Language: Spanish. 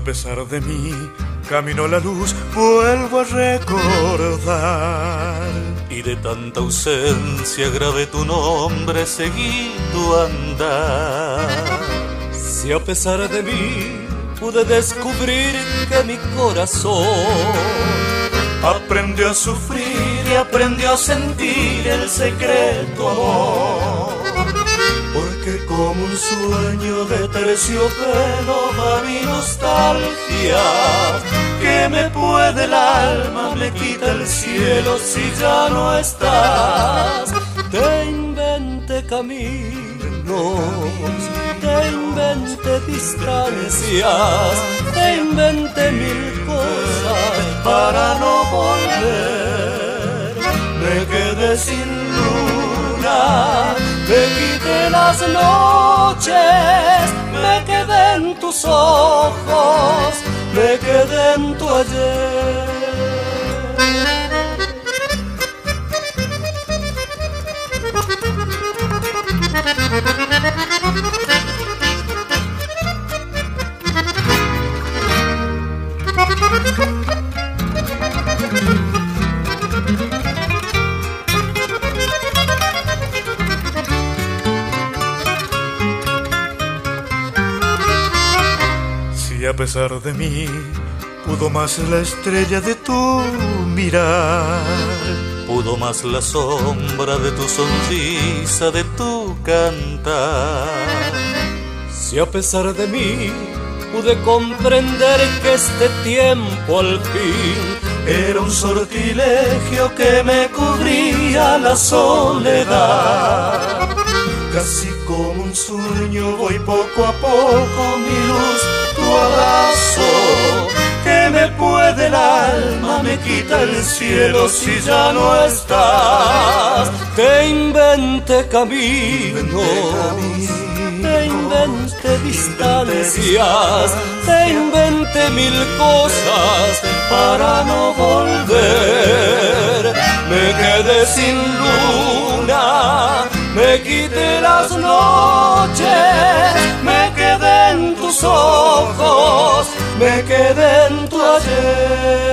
pesar de mí camino la luz, vuelvo a recordar. Y de tanta ausencia grave tu nombre, seguí tu andar. Si a pesar de mí pude descubrir que mi corazón aprendió a sufrir y aprendió a sentir el secreto amor como un sueño de terciopelo va mi nostalgia, que me puede el alma, me quita el cielo si ya no estás. Te inventé caminos, te inventé distancias, te inventé mil cosas para no volver. Me quedé sin luna quité las noches, me quedé en tus ojos, me quedé en tu ayer. A pesar de mí pudo más la estrella de tu mirar. Pudo más la sombra de tu sonrisa, de tu cantar. Si a pesar de mí pude comprender que este tiempo al fin era un sortilegio que me cubría la soledad. Casi como un sueño voy poco a poco mi luz abrazo que me puede el alma, me quita el cielo si ya no estás. Te inventé caminos, te inventé distancias, te inventé mil cosas para no volver. Me quedé sin me quité las noches, me quedé en tus ojos, me quedé en tu ayer.